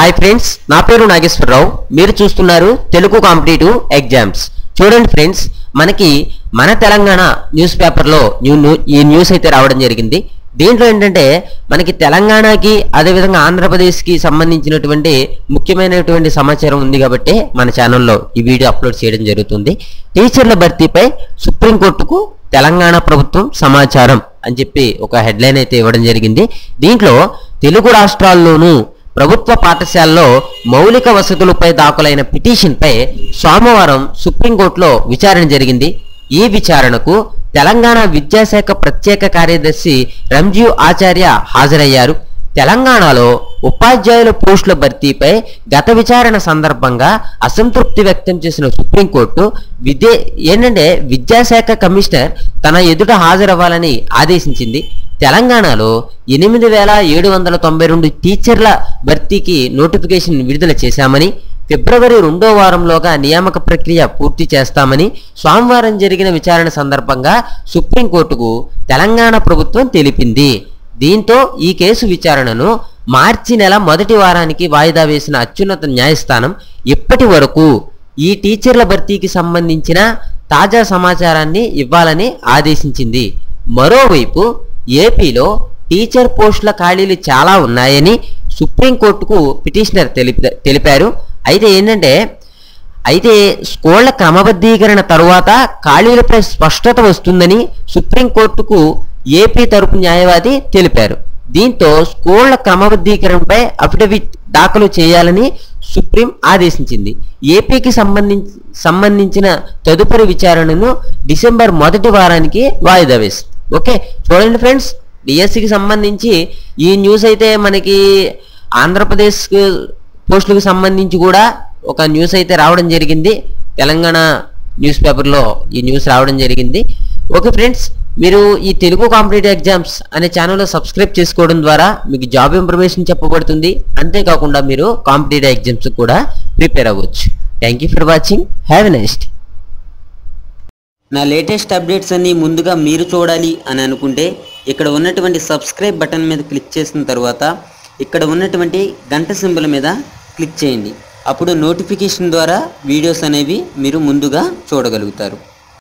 Hi friends నా పేరు నాగేశ్వరరావు. మీరు చూస్తున్నారు తెలుగు కాంపిటేటివ్ ఎగ్జామ్స్. చూడండి ఫ్రెండ్స్ మనకి మన తెలంగాణ న్యూస్ పేపర్లో న్యూ న్యూ- ఈ న్యూస్ అయితే రావడం జరిగింది. దీంట్లో ఏంటంటే మనకి తెలంగాణకి అదేవిధంగా ఆంధ్రప్రదేశ్కి సంబంధించినటువంటి ముఖ్యమైనటువంటి సమాచారం ఉంది కాబట్టి మన ఛానల్లో ఈ వీడియో అప్లోడ్ చేయడం జరుగుతుంది. టీచర్ల భర్తీపై సుప్రీంకోర్టుకు తెలంగాణ ప్రభుత్వం సమాచారం అని చెప్పి ఒక హెడ్లైన్ అయితే ఇవ్వడం జరిగింది. దీంట్లో తెలుగు రాష్ట్రాల్లోనూ ప్రభుత్వ పాఠశాలలో మౌలిక వసతులపై దాఖలైన పిటిషన్పై సోమవారం సుప్రీంకోర్టులో విచారణ జరిగింది. ఈ విచారణకు తెలంగాణ విద్యాశాఖ ప్రత్యేక కార్యదర్శి రంజీవ్ ఆచార్య హాజరయ్యారు. తెలంగాణలో ఉపాధ్యాయుల పోస్టుల భర్తీపై గత విచారణ సందర్భంగా అసంతృప్తి వ్యక్తం చేసిన సుప్రీంకోర్టు విద్య ఏంటంటే విద్యాశాఖ కమిషనర్ తన ఎదుట హాజరవ్వాలని ఆదేశించింది. తెలంగాణలో ఎనిమిది వేల ఏడు వందల తొంభై రెండు టీచర్ల భర్తీకి నోటిఫికేషన్ విడుదల చేశామని ఫిబ్రవరి రెండో వారంలోగా నియామక ప్రక్రియ పూర్తి చేస్తామని సోమవారం జరిగిన విచారణ సందర్భంగా సుప్రీంకోర్టుకు తెలంగాణ ప్రభుత్వం తెలిపింది. దీంతో ఈ కేసు విచారణను మార్చి నెల మొదటి వారానికి వాయిదా వేసిన అత్యున్నత న్యాయస్థానం ఇప్పటి వరకు ఈ టీచర్ల భర్తీకి సంబంధించిన తాజా సమాచారాన్ని ఇవ్వాలని ఆదేశించింది. మరోవైపు ఏపీలో టీచర్ పోస్టుల ఖాళీలు చాలా ఉన్నాయని సుప్రీంకోర్టుకు పిటిషనర్ తెలిపి తెలిపారు. అయితే ఏంటంటే అయితే స్కూళ్ళ క్రమబద్ధీకరణ తరువాత ఖాళీలపై స్పష్టత వస్తుందని సుప్రీంకోర్టుకు ఏపీ తరపు న్యాయవాది తెలిపారు. దీంతో స్కూళ్ళ క్రమబద్ధీకరణపై అఫిడవిట్ దాఖలు చేయాలని సుప్రీం ఆదేశించింది. ఏపీకి సంబంధించి సంబంధించిన తదుపరి విచారణను డిసెంబర్ మొదటి వారానికి వాయిదా వేసింది. ఓకే చూడండి ఫ్రెండ్స్ డిఎస్సికి సంబంధించి ఈ న్యూస్ అయితే మనకి ఆంధ్రప్రదేశ్ పోస్టులకు సంబంధించి కూడా ఒక న్యూస్ అయితే రావడం జరిగింది. తెలంగాణ న్యూస్ పేపర్లో ఈ న్యూస్ రావడం జరిగింది. ఓకే ఫ్రెండ్స్ మీరు ఈ తెలుగు కాంపిటేటివ్ ఎగ్జామ్స్ అనే ఛానల్లో సబ్స్క్రైబ్ చేసుకోవడం ద్వారా మీకు జాబ్ ఇన్ఫర్మేషన్ చెప్పబడుతుంది. అంతేకాకుండా మీరు కాంపిటేటివ్ ఎగ్జామ్స్ కూడా ప్రిపేర్ అవ్వచ్చు. Thank you for watching. Have a next నా లేటెస్ట్ అప్డేట్స్ అన్నీ ముందుగా మీరు చూడాలి అని అనుకుంటే ఇక్కడ ఉన్నటువంటి సబ్స్క్రైబ్ బటన్ మీద క్లిక్ చేసిన తర్వాత ఇక్కడ ఉన్నటువంటి గంట సింబల్ మీద క్లిక్ చేయండి. అప్పుడు నోటిఫికేషన్ ద్వారా వీడియోస్ అనేవి మీరు ముందుగా చూడగలుగుతారు.